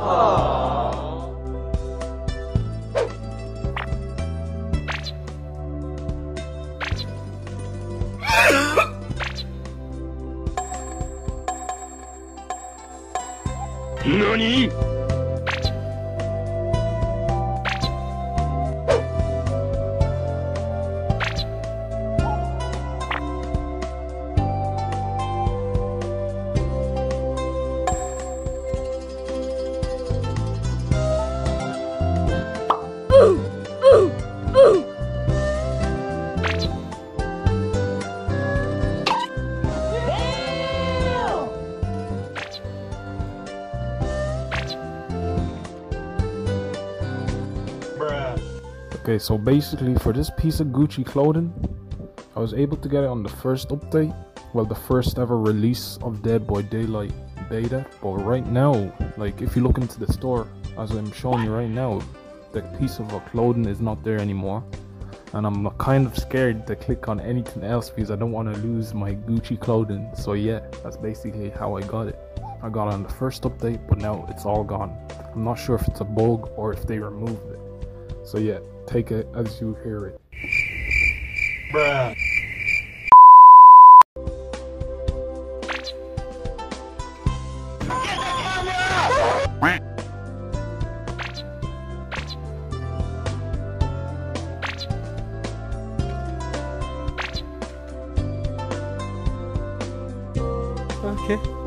何？Okay, so basically for this piece of Gucci clothing, I was able to get it on the first update, well the first ever release of Dead by Daylight beta, but right now, like if you look into the store, as I'm showing you right now, the piece of clothing is not there anymore. And I'm kind of scared to click on anything else because I don't want to lose my Gucci clothing. So yeah, that's basically how I got it. I got it on the first update, but now it's all gone. I'm not sure if it's a bug or if they removed it. So yeah, take it as you hear it. Bruh. Okay.